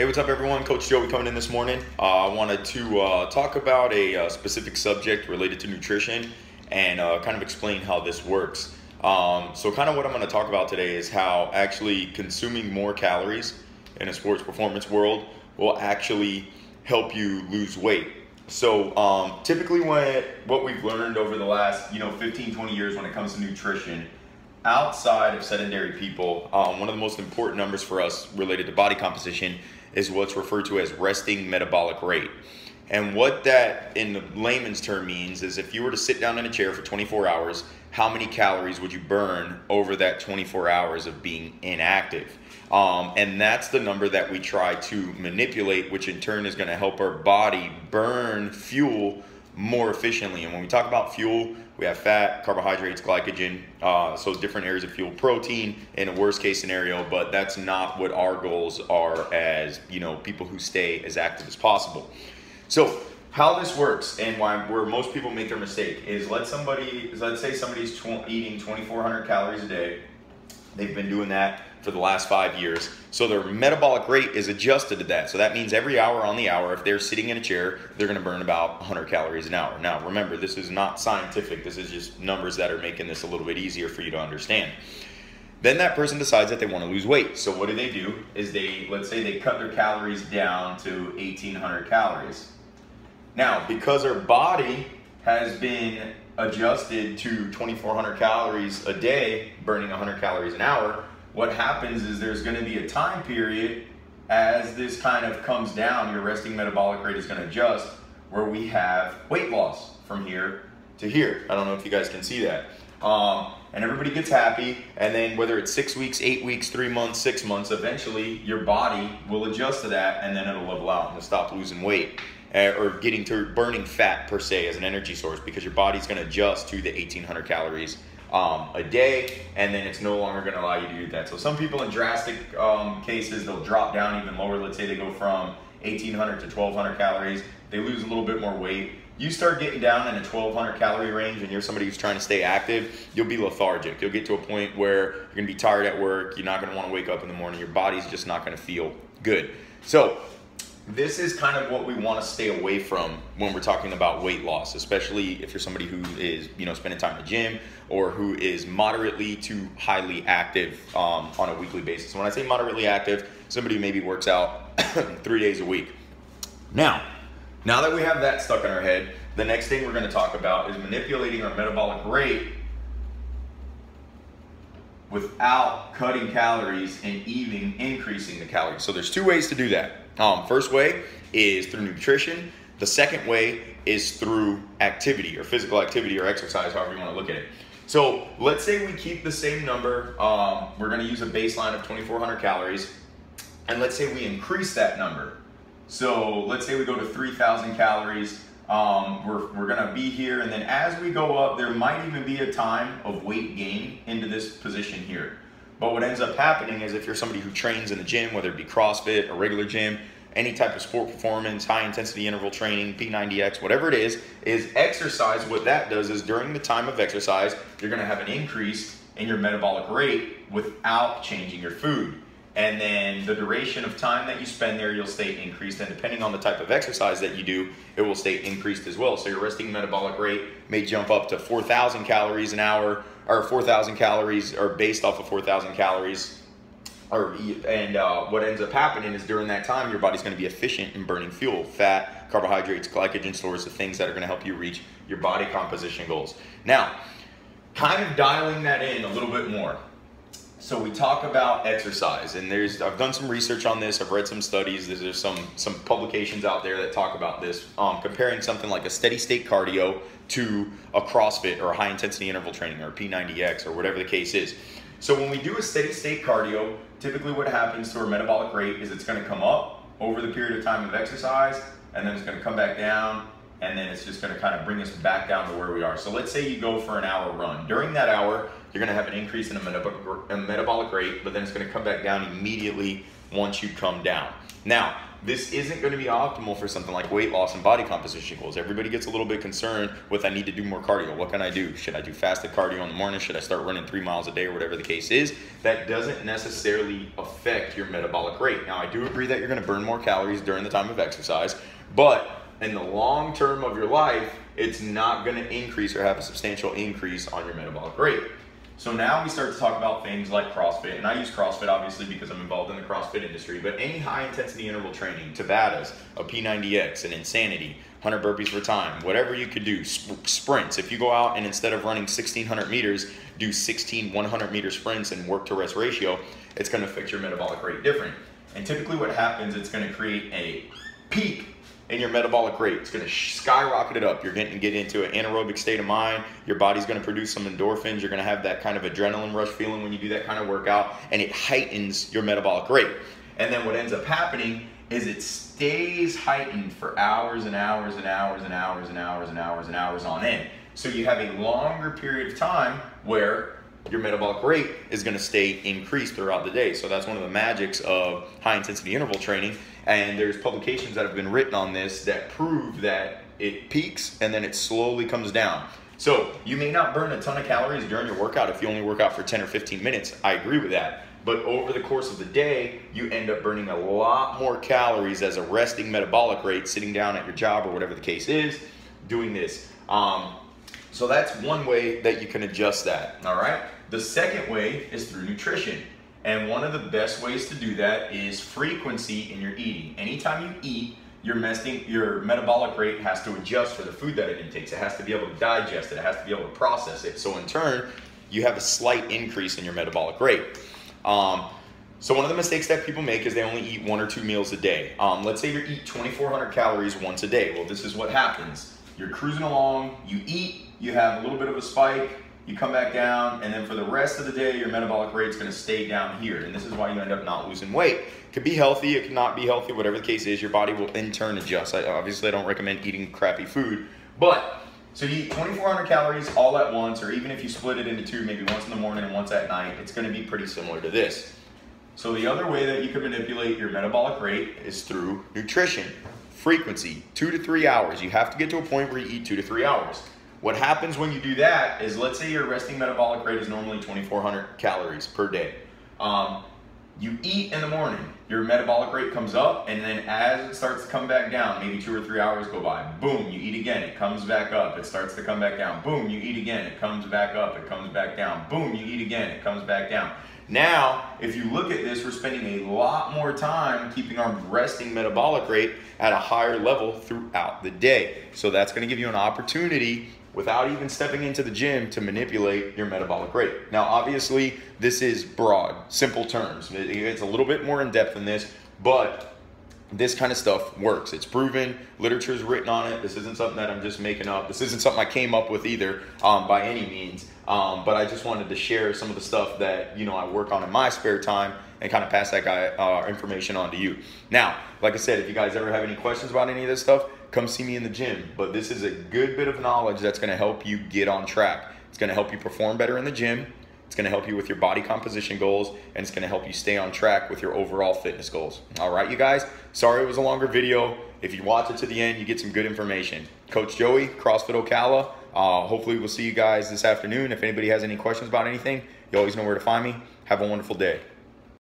Hey, what's up, everyone? Coach Joey coming in this morning. Uh, I wanted to uh, talk about a, uh, specific subject related to nutrition and uh, kind of explain how this works. Um, so, kind of what I'm going to talk about today is how actually consuming more calories in a sports performance world will actually help you lose weight. So, um, typically, when what we've learned over the last you know 15, 20 years when it comes to nutrition outside of sedentary people, um, one of the most important numbers for us related to body composition is what's referred to as resting metabolic rate. And what that in the layman's term means is if you were to sit down in a chair for 24 hours, how many calories would you burn over that 24 hours of being inactive? Um, and that's the number that we try to manipulate, which in turn is going to help our body burn fuel more efficiently. And when we talk about fuel, we have fat, carbohydrates, glycogen, uh, so different areas of fuel, protein in a worst case scenario, but that's not what our goals are as, you know, people who stay as active as possible. So how this works and why where most people make their mistake is let somebody, let's say somebody's tw eating 2,400 calories a day. They've been doing that for the last five years. So their metabolic rate is adjusted to that. So that means every hour on the hour, if they're sitting in a chair, they're gonna burn about 100 calories an hour. Now, remember, this is not scientific. This is just numbers that are making this a little bit easier for you to understand. Then that person decides that they wanna lose weight. So what do they do is they, let's say they cut their calories down to 1800 calories. Now, because our body has been adjusted to 2400 calories a day, burning 100 calories an hour, what happens is there's going to be a time period as this kind of comes down, your resting metabolic rate is going to adjust, where we have weight loss from here to here. I don't know if you guys can see that. Um, and everybody gets happy, and then whether it's six weeks, eight weeks, three months, six months, eventually your body will adjust to that, and then it'll level out and stop losing weight uh, or getting to burning fat per se as an energy source because your body's going to adjust to the 1800 calories um, a day, and then it's no longer going to allow you to do that. So some people in drastic um, cases, they'll drop down even lower. Let's say they go from 1800 to 1200 calories. They lose a little bit more weight. You start getting down in a 1200 calorie range and you're somebody who's trying to stay active, you'll be lethargic. You'll get to a point where you're going to be tired at work. You're not going to want to wake up in the morning. Your body's just not going to feel good. So this is kind of what we want to stay away from when we're talking about weight loss, especially if you're somebody who is, you know, spending time in the gym or who is moderately to highly active um, on a weekly basis. When I say moderately active, somebody maybe works out three days a week. Now, now that we have that stuck in our head, the next thing we're going to talk about is manipulating our metabolic rate without cutting calories and even increasing the calories. So there's two ways to do that. Um, first way is through nutrition. The second way is through activity or physical activity or exercise, however you want to look at it. So let's say we keep the same number. Um, we're going to use a baseline of 2,400 calories. And let's say we increase that number. So let's say we go to 3,000 calories. Um, we're we're going to be here. And then as we go up, there might even be a time of weight gain into this position here. But what ends up happening is if you're somebody who trains in the gym, whether it be CrossFit or regular gym, any type of sport performance, high intensity interval training, P90X, whatever it is, is exercise. What that does is during the time of exercise, you're gonna have an increase in your metabolic rate without changing your food. And then the duration of time that you spend there, you'll stay increased. And depending on the type of exercise that you do, it will stay increased as well. So your resting metabolic rate may jump up to 4,000 calories an hour or 4,000 calories or based off of 4,000 calories. Or, and uh, what ends up happening is during that time, your body's going to be efficient in burning fuel, fat, carbohydrates, glycogen stores, the things that are going to help you reach your body composition goals. Now, kind of dialing that in a little bit more. So we talk about exercise, and there's I've done some research on this. I've read some studies. There's, some some publications out there that talk about this, um, comparing something like a steady state cardio to a CrossFit or a high intensity interval training or P90X or whatever the case is. So when we do a steady state cardio, typically what happens to our metabolic rate is it's going to come up over the period of time of exercise, and then it's going to come back down, and then it's just going to kind of bring us back down to where we are. So let's say you go for an hour run. During that hour, you're going to have an increase in a metabolic, a metabolic rate, but then it's going to come back down immediately once you come down. Now, this isn't going to be optimal for something like weight loss and body composition goals. Everybody gets a little bit concerned with I need to do more cardio. What can I do? Should I do fasted cardio in the morning? Should I start running three miles a day or whatever the case is? That doesn't necessarily affect your metabolic rate. Now, I do agree that you're going to burn more calories during the time of exercise, but in the long term of your life, it's not going to increase or have a substantial increase on your metabolic rate. So now we start to talk about things like CrossFit, and I use CrossFit obviously because I'm involved in the CrossFit industry, but any high intensity interval training, Tabatas, a P90X, an Insanity, 100 burpees for time, whatever you could do, sprints. If you go out and instead of running 1600 meters, do 16 100 meter sprints and work to rest ratio, it's gonna affect your metabolic rate different. And typically what happens, it's gonna create a peak in your metabolic rate. It's going to skyrocket it up. You're going to get into an anaerobic state of mind. Your body's going to produce some endorphins. You're going to have that kind of adrenaline rush feeling when you do that kind of workout, and it heightens your metabolic rate. And then what ends up happening is it stays heightened for hours and hours and hours and hours and hours and hours and hours and hours on end. So you have a longer period of time where your metabolic rate is going to stay increased throughout the day. So that's one of the magics of high intensity interval training. And there's publications that have been written on this that prove that it peaks and then it slowly comes down. So you may not burn a ton of calories during your workout if you only work out for 10 or 15 minutes. I agree with that. But over the course of the day, you end up burning a lot more calories as a resting metabolic rate, sitting down at your job or whatever the case is, doing this. Um, so that's one way that you can adjust that, all right? The second way is through nutrition. And one of the best ways to do that is frequency in your eating. Anytime you eat, your, mesting, your metabolic rate has to adjust for the food that it intakes. It has to be able to digest it. It has to be able to process it. So in turn, you have a slight increase in your metabolic rate. Um, so one of the mistakes that people make is they only eat one or two meals a day. Um, let's say you eat 2,400 calories once a day. Well, this is what happens. You're cruising along, you eat, you have a little bit of a spike, you come back down, and then for the rest of the day, your metabolic rate is going to stay down here. And this is why you end up not losing weight. It could be healthy, it could not be healthy, whatever the case is, your body will in turn adjust. I, obviously, I don't recommend eating crappy food, but so you eat 2,400 calories all at once, or even if you split it into two, maybe once in the morning and once at night, it's going to be pretty similar to this. So the other way that you can manipulate your metabolic rate is through nutrition. Frequency, two to three hours. You have to get to a point where you eat two to three hours. What happens when you do that is, let's say your resting metabolic rate is normally 2,400 calories per day. Um, you eat in the morning, your metabolic rate comes up, and then as it starts to come back down, maybe two or three hours go by, boom, you eat again, it comes back up, it starts to come back down, boom, you eat again, it comes back up, it comes back down, boom, you eat again, it comes back down. Now, if you look at this, we're spending a lot more time keeping our resting metabolic rate at a higher level throughout the day. So that's gonna give you an opportunity without even stepping into the gym to manipulate your metabolic rate. Now, obviously, this is broad, simple terms. It's a little bit more in depth than this, but this kind of stuff works. It's proven. Literature is written on it. This isn't something that I'm just making up. This isn't something I came up with either um, by any means. Um, but I just wanted to share some of the stuff that you know I work on in my spare time and kind of pass that guy uh, information on to you. Now, like I said, if you guys ever have any questions about any of this stuff, come see me in the gym. But this is a good bit of knowledge that's going to help you get on track. It's going to help you perform better in the gym. It's going to help you with your body composition goals, and it's going to help you stay on track with your overall fitness goals. All right, you guys. Sorry it was a longer video. If you watch it to the end, you get some good information. Coach Joey, CrossFit Ocala. Uh, hopefully, we'll see you guys this afternoon. If anybody has any questions about anything, you always know where to find me. Have a wonderful day.